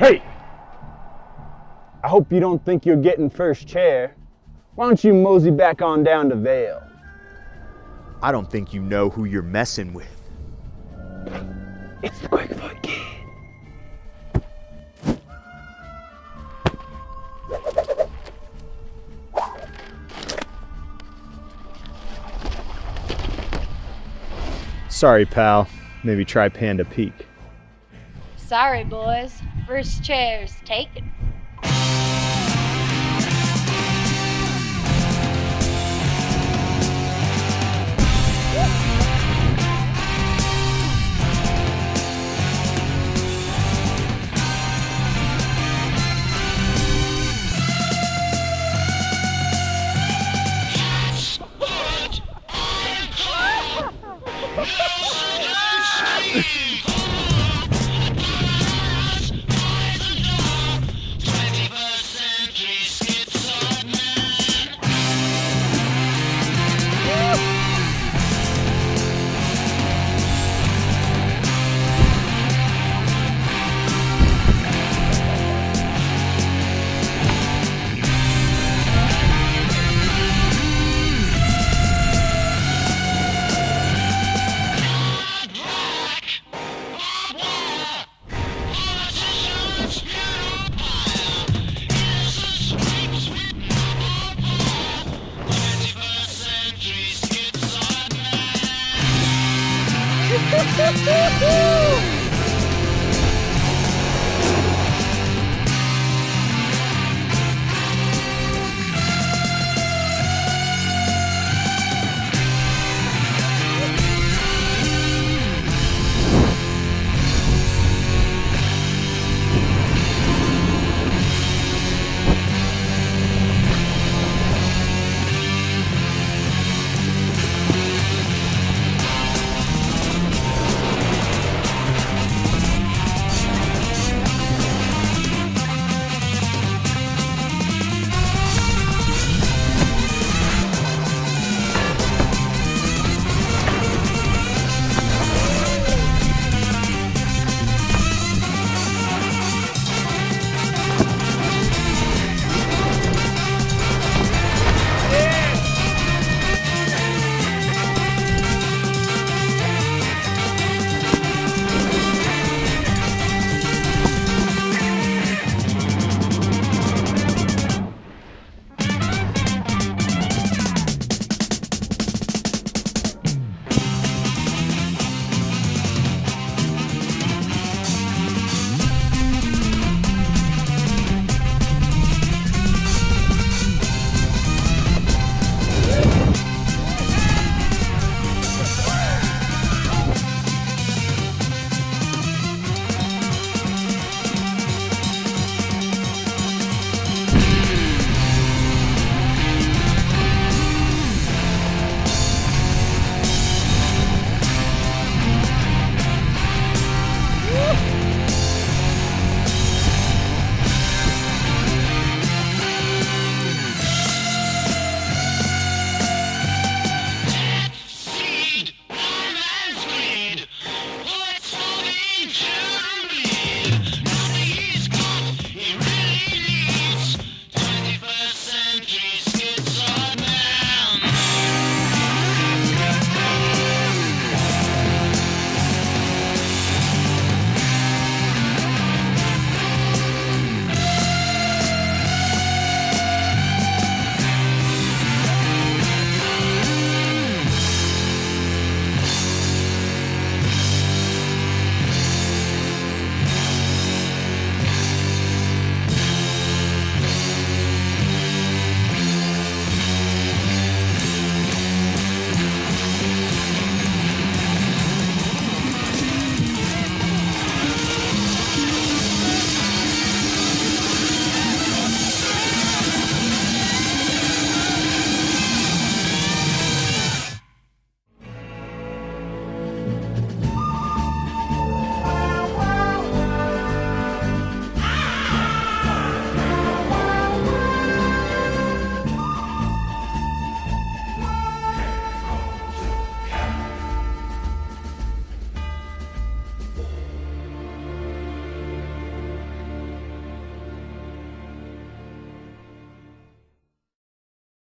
I hope you don't think you're getting first chair. Why don't you mosey back on down to Vail? I don't think you know who you're messing with. It's the Quickfoot Kid. Sorry, pal. Maybe try Panda Peak. Sorry, boys. First chair's taken. Woo-hoo!